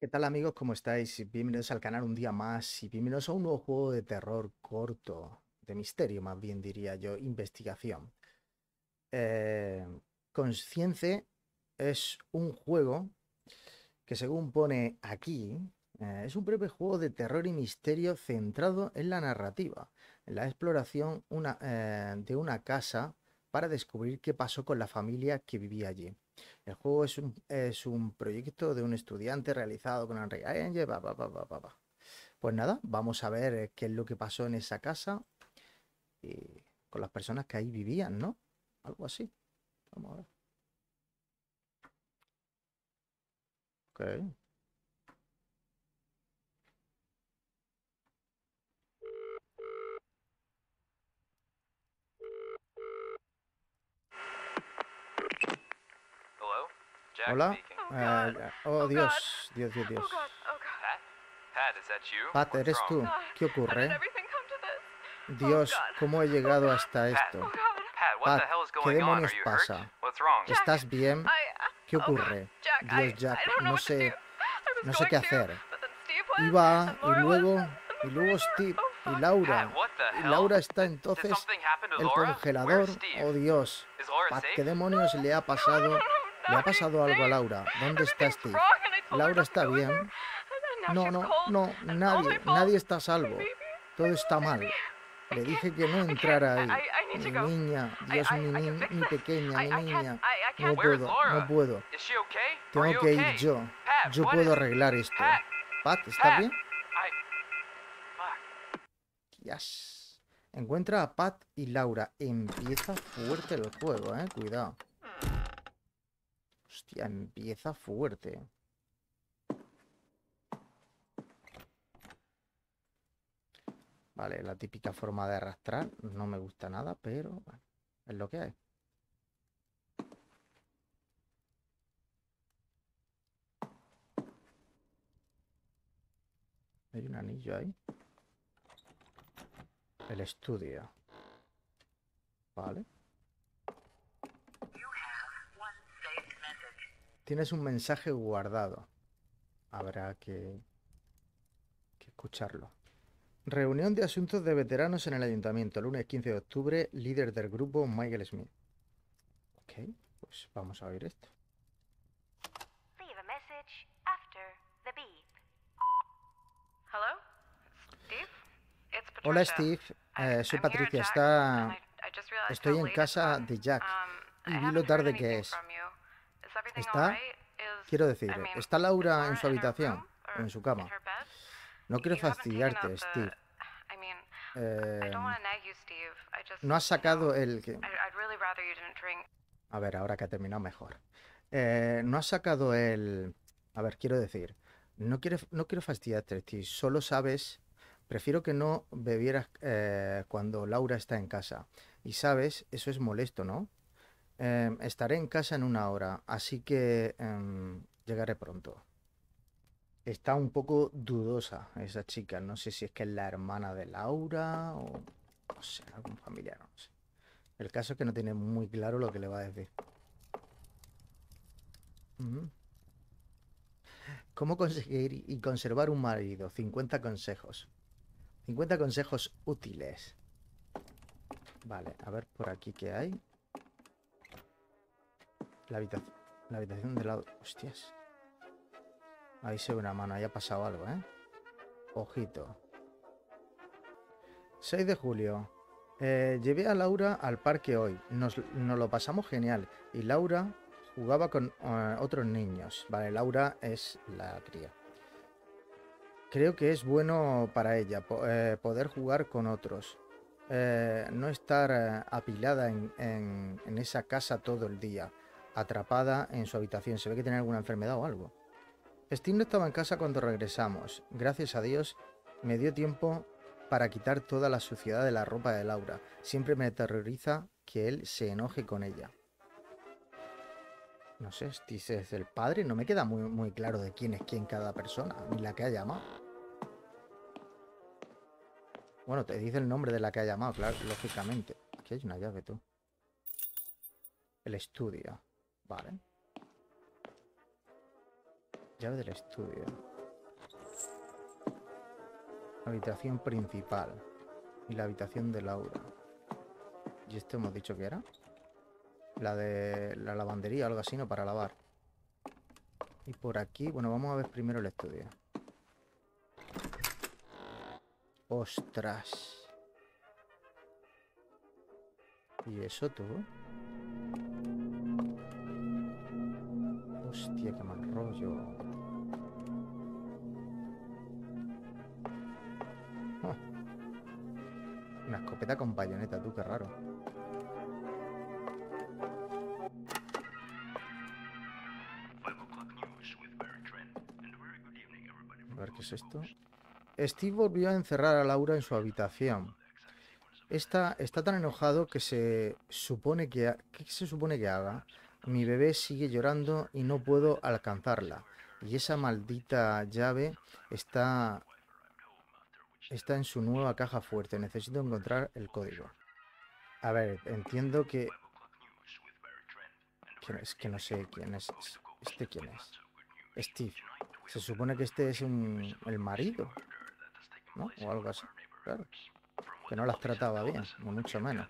¿Qué tal amigos? ¿Cómo estáis? Bienvenidos al canal un día más y bienvenidos a un nuevo juego de terror corto, de misterio más bien diría yo, investigación. Eh, Conscience es un juego que según pone aquí, eh, es un breve juego de terror y misterio centrado en la narrativa, en la exploración eh, de una casa para descubrir qué pasó con la familia que vivía allí. El juego es un, es un proyecto de un estudiante realizado con Unreal Engine. pues nada, vamos a ver eh, qué es lo que pasó en esa casa y con las personas que ahí vivían, ¿no? Algo así. Vamos a ver. Ok. Hola. Uh, oh, Dios. Dios, Dios, Dios. Pat, ¿eres tú? ¿Qué ocurre? Dios, ¿cómo he llegado hasta esto? Pat, ¿qué demonios pasa? ¿Estás bien? ¿Qué ocurre? Dios, Jack, no sé, no sé qué hacer. Iba y luego, y luego Steve y Laura. Y Laura está entonces el congelador. Oh Dios, Pat, ¿qué demonios le ha pasado ¿Le ha pasado algo a Laura? ¿Dónde está Steve? Laura está bien. No, no, no, nadie, nadie está salvo. Todo está mal. Le dije que no entrara ahí. Mi niña, Dios, mi, mi pequeña, mi niña. No puedo, no puedo. Tengo que ir yo. Yo puedo arreglar esto. Pat, ¿está bien? Yes. Encuentra a Pat y Laura. Empieza fuerte el juego, eh. Cuidado. Hostia, empieza fuerte. Vale, la típica forma de arrastrar. No me gusta nada, pero bueno, es lo que hay. Hay un anillo ahí. El estudio. Vale. Tienes un mensaje guardado. Habrá que, escucharlo. Reunión de asuntos de veteranos en el ayuntamiento, lunes 15 de octubre, líder del grupo Michael Smith. Ok, pues vamos a oír esto. Hola Steve, eh, soy Patricia, está... estoy en casa de Jack um, y vi lo tarde que es. ¿Está? Quiero decir, ¿está Laura en su habitación? en su cama? No quiero fastidiarte, Steve. Eh, no has sacado el... Que... A ver, ahora que ha terminado mejor. Eh, no has sacado el... A ver, quiero decir, no quiero, no quiero fastidiarte, Steve. Solo sabes... Prefiero que no bebieras eh, cuando Laura está en casa. Y sabes, eso es molesto, ¿no? Em, estaré en casa en una hora, así que em, llegaré pronto. Está un poco dudosa esa chica. No sé si es que es la hermana de Laura o no sé, algún familiar, no sé. El caso es que no tiene muy claro lo que le va a decir. ¿Cómo conseguir y conservar un marido? 50 consejos. 50 consejos útiles. Vale, a ver por aquí qué hay. La habitación, la habitación de lado. Hostias. Ahí se ve una mano, ahí ha pasado algo, ¿eh? Ojito. 6 de julio. Eh, llevé a Laura al parque hoy. Nos, lo pasamos genial. Y Laura jugaba con eh, otros niños. Vale, Laura es la cría. Creo que es bueno para ella eh, poder jugar con otros. no estar apilada en, en esa casa todo el día atrapada en su habitación. Se ve que tiene alguna enfermedad o algo. Steve no estaba en casa cuando regresamos. Gracias a Dios me dio tiempo para quitar toda la suciedad de la ropa de Laura. Siempre me aterroriza que él se enoje con ella. No sé, Steve es el padre. No me queda muy, muy claro de quién es quién cada persona, ni la que ha llamado. Bueno, te dice el nombre de la que ha llamado, claro, lógicamente. Aquí hay una llave, tú. El estudio. Vale. Llave del estudio. Habitación principal. Y la habitación de Laura. ¿Y esto hemos dicho que era? La de la lavandería, algo así, ¿no? Para lavar. Y por aquí, bueno, vamos a ver primero el estudio. Ostras. ¿Y eso tú? Qué mal rollo. Oh. Una escopeta con bayoneta, tú, qué raro. A ver qué es esto. Steve volvió a encerrar a Laura en su habitación. Esta está tan enojado que se supone que... ¿Qué se supone que haga? Mi bebé sigue llorando y no puedo alcanzarla. Y esa maldita llave está... Está en su nueva caja fuerte. Necesito encontrar el código. A ver, entiendo que... Es que no sé quién es. ¿Este quién es? Steve. Se supone que este es un, el marido. ¿No? O algo así. Claro. Que no las trataba bien, mucho menos.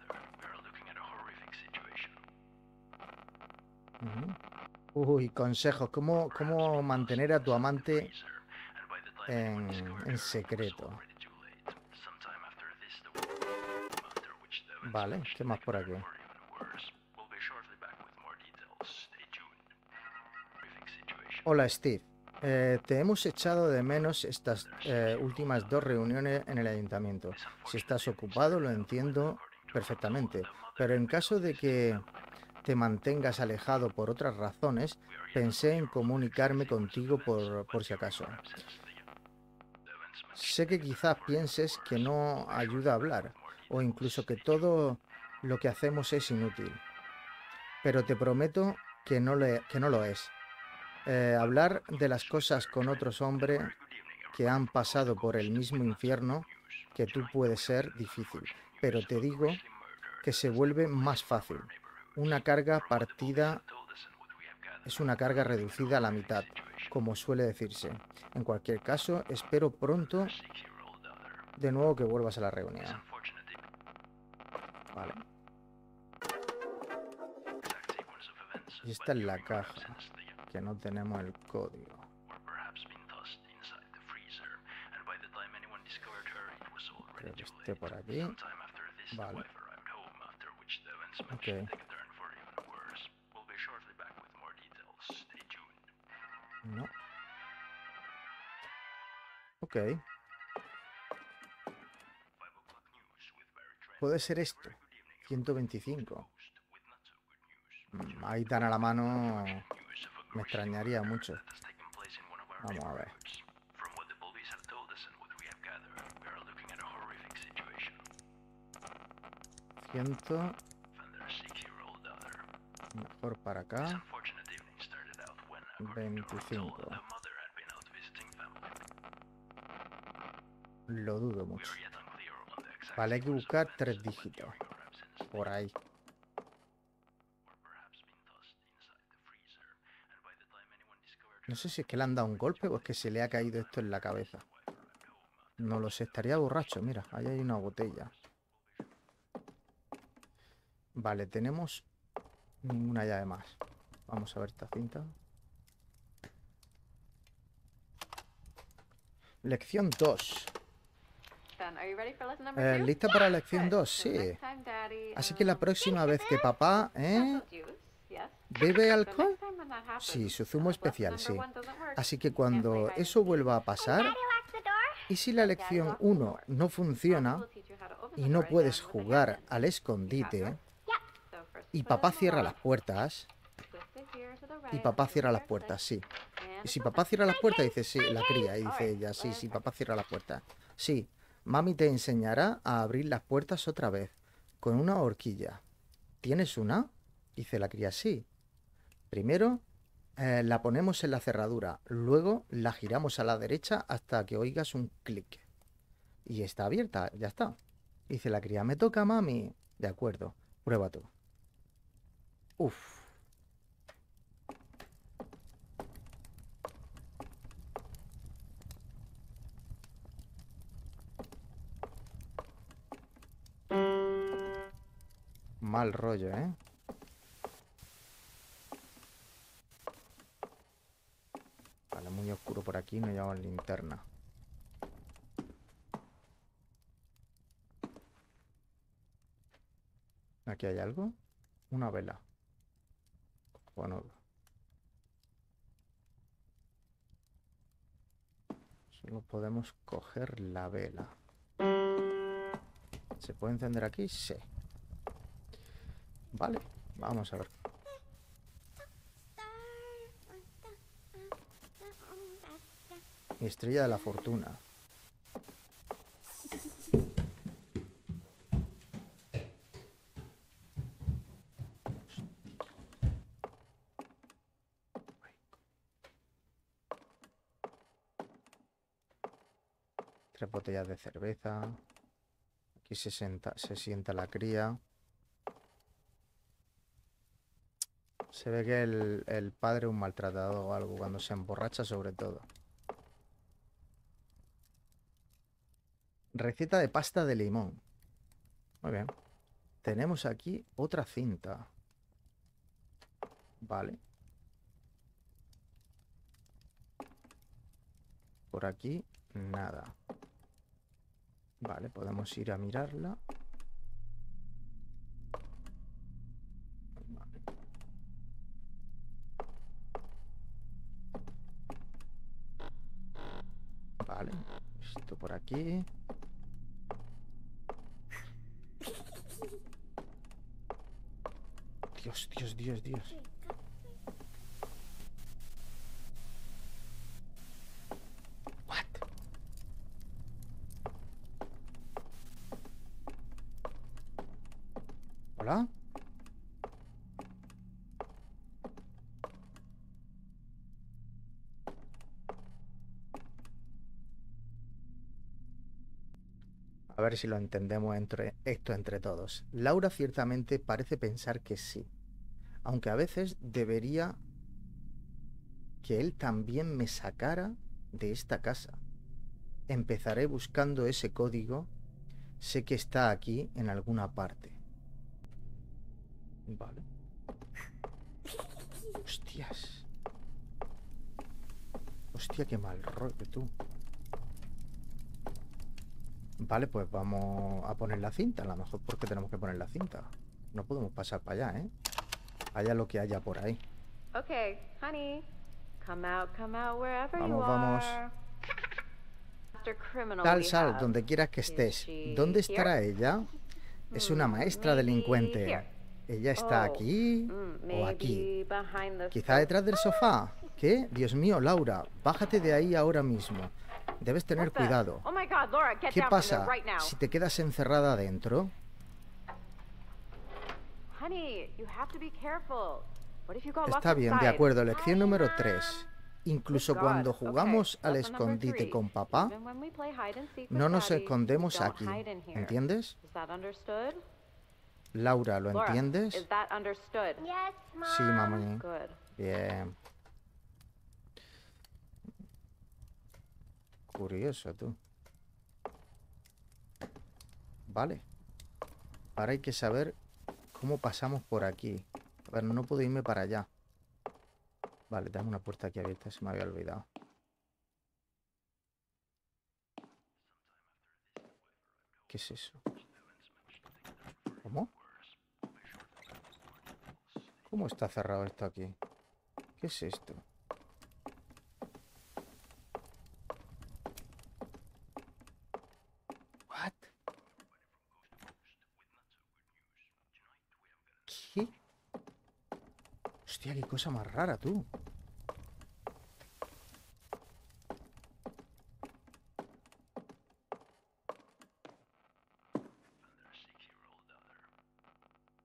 Uy, consejos. ¿Cómo, ¿Cómo mantener a tu amante en, en secreto? Vale, ¿qué más por aquí? Hola Steve, eh, te hemos echado de menos estas eh, últimas dos reuniones en el ayuntamiento. Si estás ocupado, lo entiendo perfectamente, pero en caso de que te mantengas alejado por otras razones, pensé en comunicarme contigo por, por si acaso. Sé que quizás pienses que no ayuda a hablar, o incluso que todo lo que hacemos es inútil, pero te prometo que no, le, que no lo es. Eh, hablar de las cosas con otros hombres que han pasado por el mismo infierno que tú puede ser difícil, pero te digo que se vuelve más fácil. Una carga partida es una carga reducida a la mitad, como suele decirse. En cualquier caso, espero pronto de nuevo que vuelvas a la reunión. Vale. Y esta es la caja que no tenemos el código. Creo que esté por aquí. Vale. Ok. Puede ser esto. 125. Mm, ahí tan a la mano me extrañaría mucho. Vamos a ver. Ciento. Mejor para acá. 25. Lo dudo mucho. Vale, hay que buscar tres dígitos. Por ahí. No sé si es que le han dado un golpe o es que se le ha caído esto en la cabeza. No lo sé, estaría borracho. Mira, ahí hay una botella. Vale, tenemos ninguna llave más. Vamos a ver esta cinta. Lección 2. Eh, ¿Lista para la lección 2? Sí. Así que la próxima vez que papá... ¿eh? ¿Bebe alcohol? Sí, su zumo especial, sí. Así que cuando eso vuelva a pasar, y si la lección 1 no funciona y no puedes jugar al escondite, y papá cierra las puertas, y papá cierra las puertas, sí. Y si papá cierra las puertas, dice sí, la cría, y dice ella, sí, sí, papá cierra las puertas. Sí, mami te enseñará a abrir las puertas otra vez, con una horquilla. ¿Tienes una? Dice la cría, sí. Primero eh, la ponemos en la cerradura, luego la giramos a la derecha hasta que oigas un clic. Y está abierta, ya está. Dice la cría, me toca mami. De acuerdo, prueba tú. Uf. Mal rollo, ¿eh? Vale, muy oscuro por aquí, no llevamos linterna. ¿Aquí hay algo? Una vela. Bueno. Solo podemos coger la vela. ¿Se puede encender aquí? Sí. Vale, vamos a ver. Estrella de la fortuna. Tres botellas de cerveza. Aquí se, se sienta la cría. Se ve que el, padre es un maltratado o algo, cuando se emborracha sobre todo. Receta de pasta de limón. Muy bien. Tenemos aquí otra cinta. Vale. Por aquí, nada. Vale, podemos ir a mirarla. Vale. Esto por aquí. Dios, Dios, Dios, Dios. A ver si lo entendemos entre, esto entre todos. Laura ciertamente parece pensar que sí, aunque a veces debería que él también me sacara de esta casa. Empezaré buscando ese código. Sé que está aquí en alguna parte. Vale. Hostias. Hostia, qué mal rollo tú. Vale, pues vamos a poner la cinta. A lo mejor porque tenemos que poner la cinta. No podemos pasar para allá, ¿eh? Haya lo que haya por ahí. Okay, honey. Come out, come out wherever vamos, vamos. Tal, sal, donde quieras que estés. ¿Dónde estará ella? Es una hmm, maestra delincuente. ¿Ella está oh, aquí mm, o aquí? Quizá detrás del sofá. ¿Qué? Dios mío, Laura, bájate de ahí ahora mismo. Debes tener cuidado. Oh ¿Qué pasa si te quedas encerrada adentro? Está bien, de acuerdo. Lección número 3. Incluso cuando jugamos al escondite con papá, no nos escondemos aquí. ¿Entiendes? Laura, ¿lo entiendes? Sí, mamá. Bien. Curioso, tú. Vale. Ahora hay que saber cómo pasamos por aquí. A ver, no puedo irme para allá. Vale, tengo una puerta aquí abierta, se me había olvidado. ¿Qué es eso? ¿Cómo? ¿Cómo está cerrado esto aquí? ¿Qué es esto? Hostia, qué cosa más rara, tú.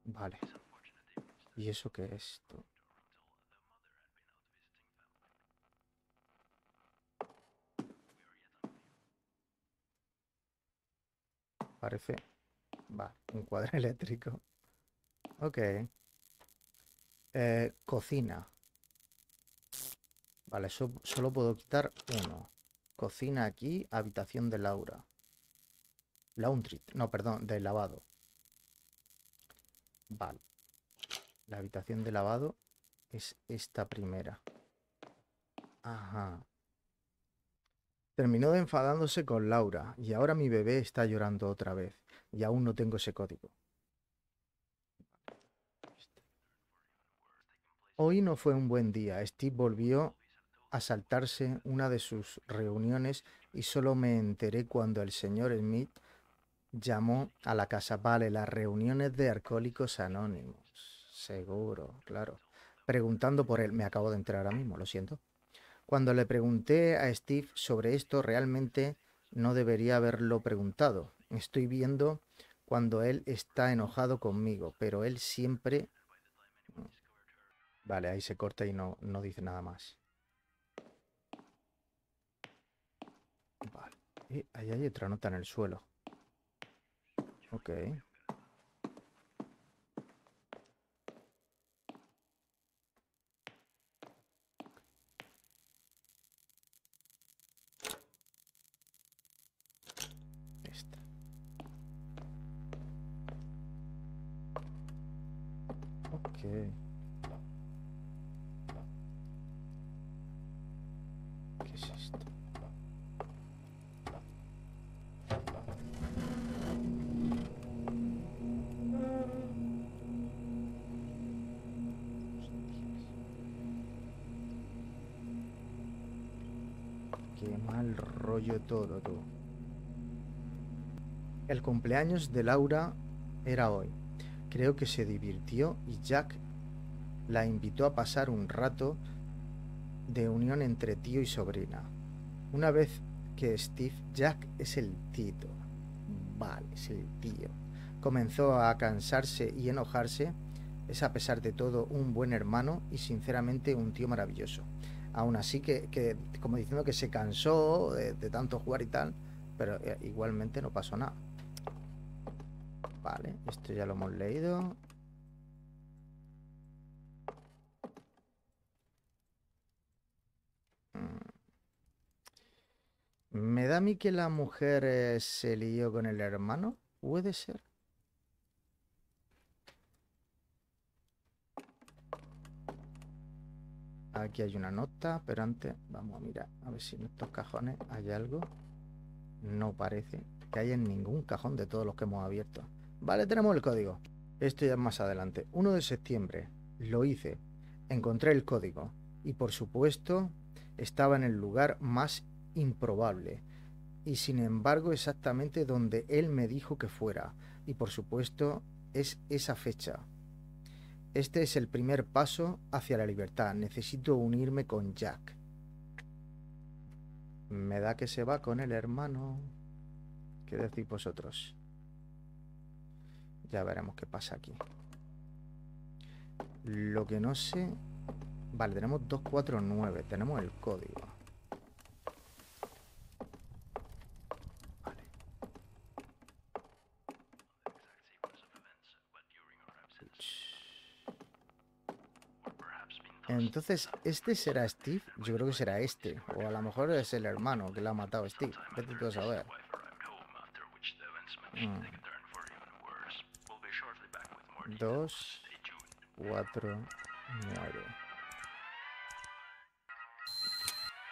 Vale. ¿Y eso qué es esto? Parece... Va, un cuadro eléctrico. Ok. Eh, cocina. Vale, solo puedo quitar uno. Cocina aquí, habitación de Laura. Laundry, no, perdón, de lavado. Vale. La habitación de lavado es esta primera. Ajá. Terminó de enfadándose con Laura y ahora mi bebé está llorando otra vez y aún no tengo ese código. Hoy no fue un buen día. Steve volvió a saltarse una de sus reuniones y solo me enteré cuando el señor Smith llamó a la casa. Vale, las reuniones de alcohólicos anónimos. Seguro, claro. Preguntando por él. Me acabo de enterar ahora mismo, lo siento. Cuando le pregunté a Steve sobre esto, realmente no debería haberlo preguntado. Estoy viendo cuando él está enojado conmigo, pero él siempre... Vale, ahí se corta y no, no dice nada más. Vale. Y ahí hay otra nota en el suelo. Ok. El cumpleaños de Laura era hoy. Creo que se divirtió y Jack la invitó a pasar un rato de unión entre tío y sobrina. Una vez que Steve Jack es el tito. Vale, es el tío. Comenzó a cansarse y enojarse. Es a pesar de todo un buen hermano y sinceramente un tío maravilloso. Aún así que, que como diciendo que se cansó de, tanto jugar y tal, pero eh, igualmente no pasó nada. Vale, esto ya lo hemos leído. Mm. Me da a mí que la mujer eh, se lió con el hermano. ¿Puede ser? Aquí hay una nota, pero antes vamos a mirar a ver si en estos cajones hay algo. No parece que haya en ningún cajón de todos los que hemos abierto. Vale, tenemos el código. Esto ya es más adelante. 1 de septiembre. Lo hice. Encontré el código. Y por supuesto, estaba en el lugar más improbable. Y sin embargo, exactamente donde él me dijo que fuera. Y por supuesto, es esa fecha. Este es el primer paso hacia la libertad. Necesito unirme con Jack. Me da que se va con el hermano. ¿Qué decís vosotros? Ya veremos qué pasa aquí. Lo que no sé... Vale, tenemos 249. Tenemos el código. Vale. Entonces, ¿este será Steve? Yo creo que será este. O a lo mejor es el hermano que le ha matado a Steve. Vete tú a saber. Mm. Dos, cuatro, nueve.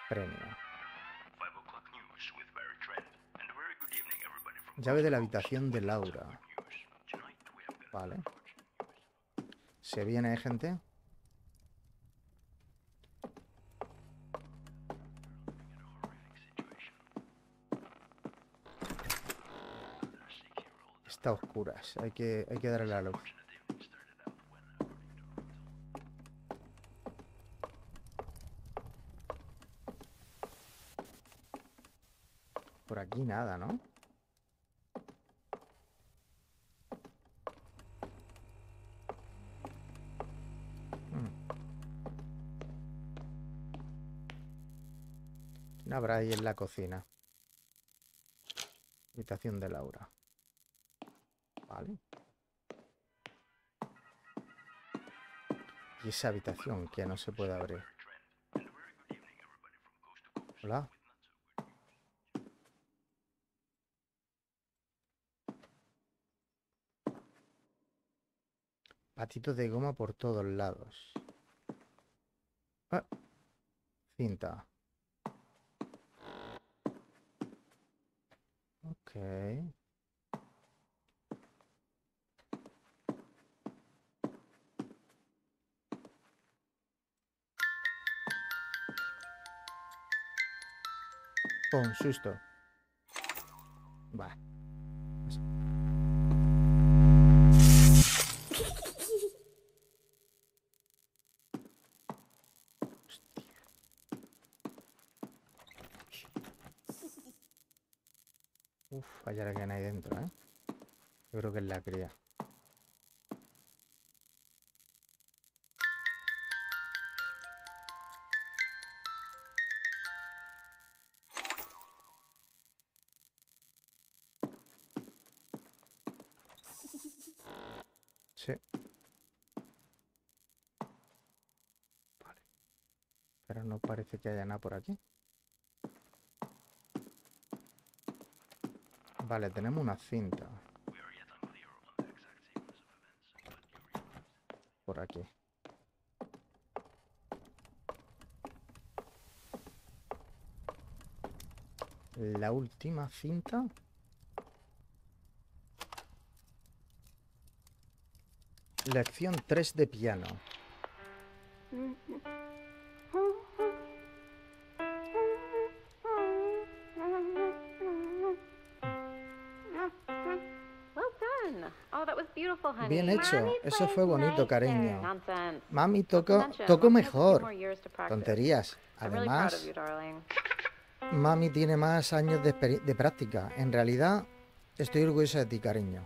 Premio. Llave de la habitación de Laura. Vale. ¿Se viene, gente? Está oscuras. Hay que, hay que darle la luz. Por aquí nada, ¿no? ¿Quién habrá ahí en la cocina? Habitación de Laura. Y esa habitación que no se puede abrir. Hola. Patitos de goma por todos lados. Ah, cinta. Ok. Con susto. Va. Uf, allá la que hay dentro, ¿eh? Yo creo que es la cría. No parece que haya nada por aquí. Vale, tenemos una cinta. Por aquí. La última cinta. Lección 3 de piano. Bien hecho, eso fue bonito, cariño. Mami tocó, tocó mejor. Tonterías. Además, mami tiene más años de, de práctica. En realidad, estoy orgullosa de ti, cariño.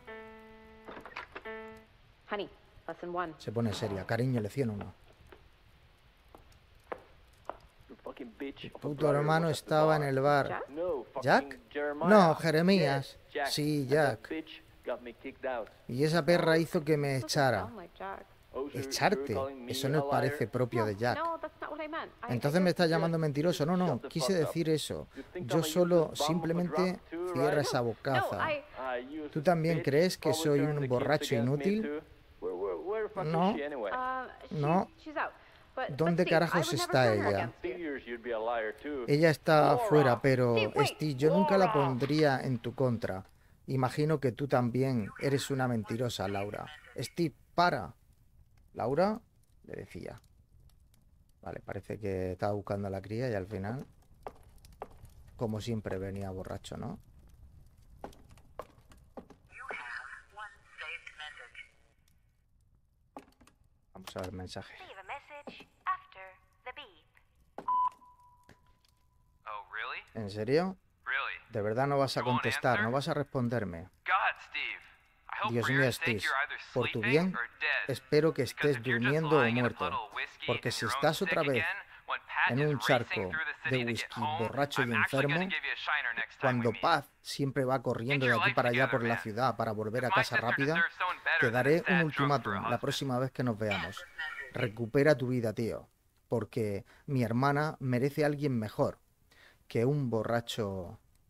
Se pone seria. Cariño, lección 1. Tu hermano estaba en el bar. ¿Jack? No, Jeremías. Sí, Jack. Y esa perra hizo que me echara. Echarte. Eso no parece propio de Jack. Entonces me estás llamando mentiroso. No, no, quise decir eso. Yo solo simplemente cierra esa bocaza. ¿Tú también crees que soy un borracho inútil? No. No. ¿Dónde carajos está ella? Ella está afuera, pero Steve, yo nunca la pondría en tu contra. Imagino que tú también eres una mentirosa, Laura. Steve, para. Laura le decía. Vale, parece que estaba buscando a la cría y al final, como siempre, venía borracho, ¿no? Vamos a ver el mensaje. ¿En serio? De verdad no vas a contestar, no vas a responderme. Dios mío, Steve, por tu bien, espero que estés durmiendo o muerto, porque si estás otra vez en un charco de whisky borracho y enfermo, cuando Paz siempre va corriendo de aquí para allá por la ciudad para volver a casa rápida, te daré un ultimátum la próxima vez que nos veamos. Recupera tu vida, tío, porque mi hermana merece a alguien mejor que un borracho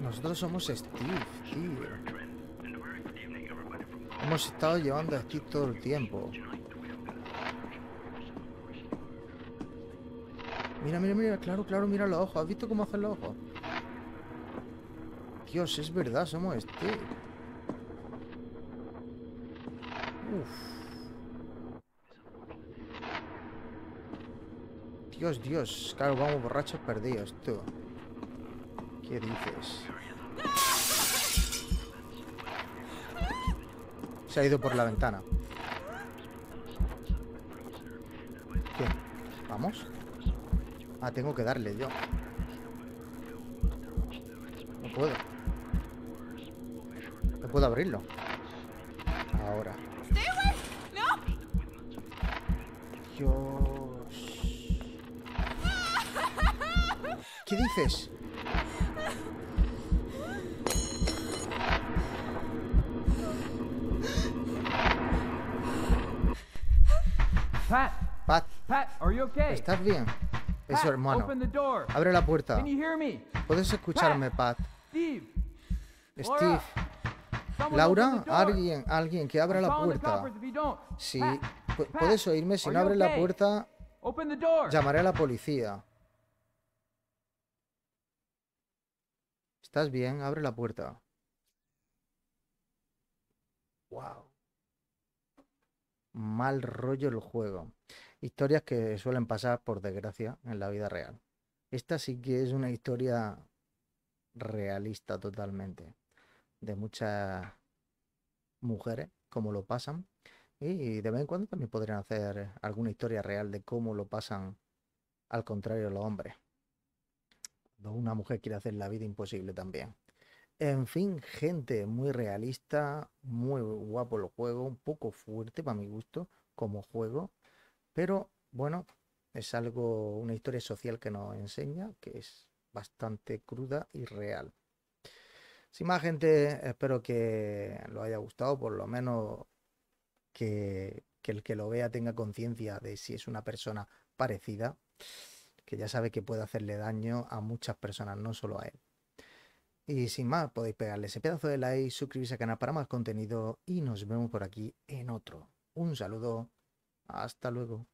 Nosotros somos Steve, tío. Hemos estado llevando a Steve todo el tiempo. Mira, mira, mira, claro, claro, mira los ojos. ¿Has visto cómo hacen los ojos? Dios, es verdad, somos Steve. Uf. Dios, Dios. Claro, vamos borrachos perdidos, tú. ¿Qué dices? Se ha ido por la ventana. ¿Qué? ¿Vamos? Ah, tengo que darle yo. No puedo. No puedo abrirlo. Ahora. Dios. ¿Qué dices? Pat, Pat, Pat, are you okay? ¿estás bien? Es su hermano. Open the door. Abre la puerta. Can you hear me? ¿Puedes escucharme, Pat? Steve. Steve. Laura, alguien, alguien que abra la puerta. Si puedes oírme, si no abres la puerta, Open the door. llamaré a la policía. ¿Estás bien? Abre la puerta. Wow. Mal rollo el juego. Historias que suelen pasar, por desgracia, en la vida real. Esta sí que es una historia realista totalmente. De muchas mujeres, como lo pasan. Y de vez en cuando también podrían hacer alguna historia real de cómo lo pasan al contrario los hombres. Cuando una mujer quiere hacer la vida imposible también. En fin, gente muy realista, muy guapo el juego, un poco fuerte para mi gusto como juego, pero bueno, es algo, una historia social que nos enseña que es bastante cruda y real. Sin más gente, espero que lo haya gustado, por lo menos que, que el que lo vea tenga conciencia de si es una persona parecida, que ya sabe que puede hacerle daño a muchas personas, no solo a él. Y sin más, podéis pegarle ese pedazo de like, suscribirse al canal para más contenido y nos vemos por aquí en otro. Un saludo, hasta luego.